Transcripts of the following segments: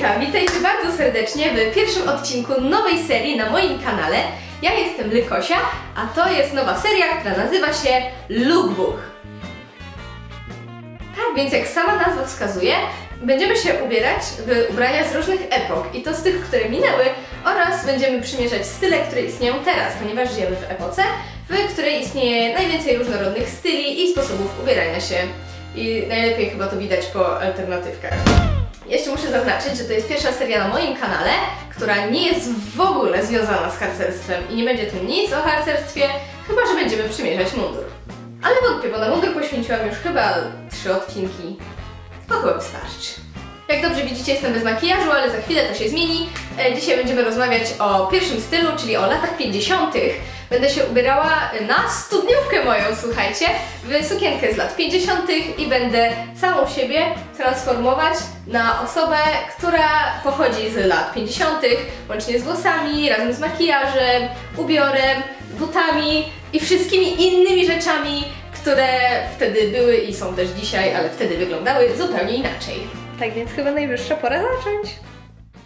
Witajcie bardzo serdecznie w pierwszym odcinku nowej serii na moim kanale. Ja jestem Lykosia, a to jest nowa seria, która nazywa się Lookbook. Tak więc jak sama nazwa wskazuje, będziemy się ubierać w ubrania z różnych epok i to z tych, które minęły oraz będziemy przymierzać style, które istnieją teraz, ponieważ żyjemy w epoce, w której istnieje najwięcej różnorodnych styli i sposobów ubierania się. I najlepiej chyba to widać po alternatywkach. Jeszcze muszę zaznaczyć, że to jest pierwsza seria na moim kanale, która nie jest w ogóle związana z harcerstwem i nie będzie tu nic o harcerstwie, chyba że będziemy przymierzać mundur. Ale wątpię, bo na mundur poświęciłam już chyba trzy odcinki. To chyba wystarczy. Jak dobrze widzicie, jestem bez makijażu, ale za chwilę to się zmieni. E, Dzisiaj będziemy rozmawiać o pierwszym stylu, czyli o latach 50. Będę się ubierała na studniówkę moją, słuchajcie, w sukienkę z lat 50. i będę całą siebie transformować na osobę, która pochodzi z lat 50., łącznie z włosami, razem z makijażem, ubiorem, butami i wszystkimi innymi rzeczami, które wtedy były i są też dzisiaj, ale wtedy wyglądały zupełnie inaczej. Tak więc chyba najwyższa pora zacząć.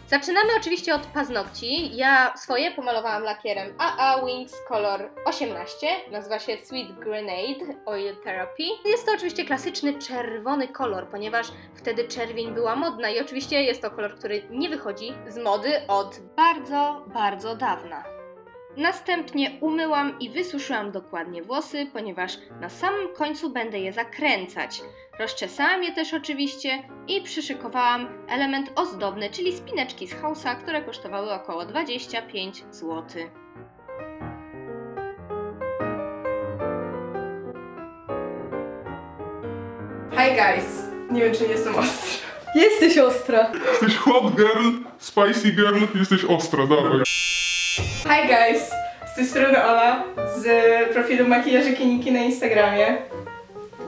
Zaczynamy oczywiście od paznokci. Ja swoje pomalowałam lakierem AA Wings Color 18. Nazywa się Sweet Grenade Oil Therapy. Jest to oczywiście klasyczny czerwony kolor, ponieważ wtedy czerwień była modna i oczywiście jest to kolor, który nie wychodzi z mody od bardzo, bardzo dawna. Następnie umyłam i wysuszyłam dokładnie włosy, ponieważ na samym końcu będę je zakręcać. Rozczesałam je też oczywiście i przyszykowałam element ozdobny, czyli spineczki z Hausa, które kosztowały około 25 zł. Hi guys! Nie wiem czy nie jestem ostra. Jesteś ostra! Jesteś hot girl, spicy girl, jesteś ostra, dawaj. Hi guys! Z tej strony Ola z profilu makijażyki Niki na Instagramie.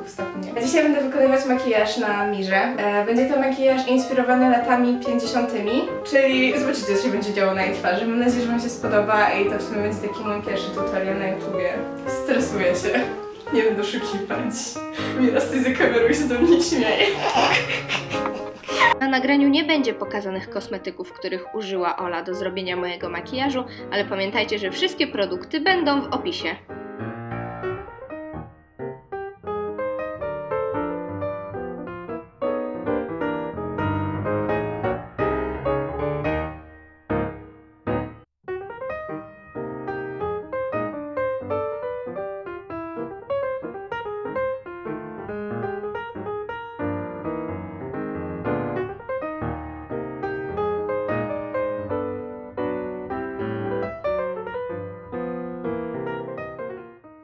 Ustaw mnie. Dzisiaj będę wykonywać makijaż na Mirze. E, Będzie to makijaż inspirowany latami 50. Czyli zobaczycie co się będzie działo na jej twarzy. Mam nadzieję, że Wam się spodoba i to w sumie będzie taki mój pierwszy tutorial na YouTubie. Stresuję się. Nie będę oszukiwać. Mira stoi za kamerą się do mnie śmieje. Na nagraniu nie będzie pokazanych kosmetyków, których użyła Ola do zrobienia mojego makijażu, ale pamiętajcie, że wszystkie produkty będą w opisie.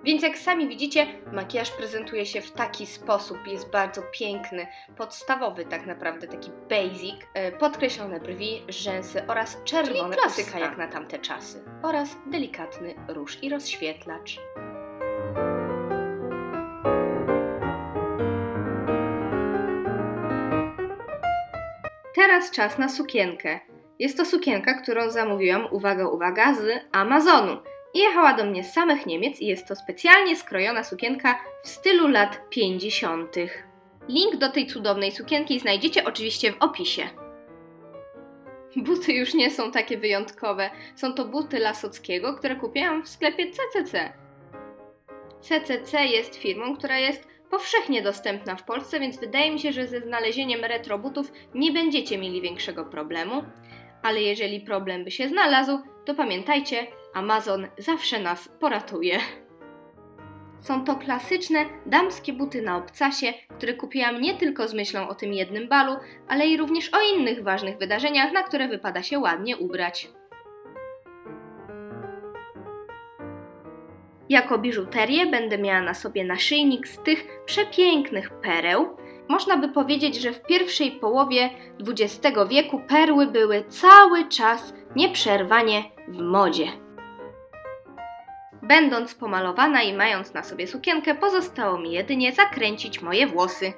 Więc jak sami widzicie, makijaż prezentuje się w taki sposób, jest bardzo piękny, podstawowy tak naprawdę, taki basic, e, podkreślone brwi, rzęsy oraz czerwone klasyka jak na tamte czasy oraz delikatny róż i rozświetlacz. Teraz czas na sukienkę. Jest to sukienka, którą zamówiłam, uwaga, uwaga, z Amazonu. I jechała do mnie z samych Niemiec i jest to specjalnie skrojona sukienka w stylu lat 50. Link do tej cudownej sukienki znajdziecie oczywiście w opisie. Buty już nie są takie wyjątkowe. Są to buty Lasockiego, które kupiłam w sklepie CCC. CCC jest firmą, która jest powszechnie dostępna w Polsce, więc wydaje mi się, że ze znalezieniem retro butów nie będziecie mieli większego problemu. Ale jeżeli problem by się znalazł, to pamiętajcie, Amazon zawsze nas poratuje. Są to klasyczne damskie buty na obcasie, które kupiłam nie tylko z myślą o tym jednym balu, ale i również o innych ważnych wydarzeniach, na które wypada się ładnie ubrać. Jako biżuterię będę miała na sobie naszyjnik z tych przepięknych pereł. Można by powiedzieć, że w pierwszej połowie XX wieku perły były cały czas nieprzerwanie w modzie. Będąc pomalowana i mając na sobie sukienkę, pozostało mi jedynie zakręcić moje włosy.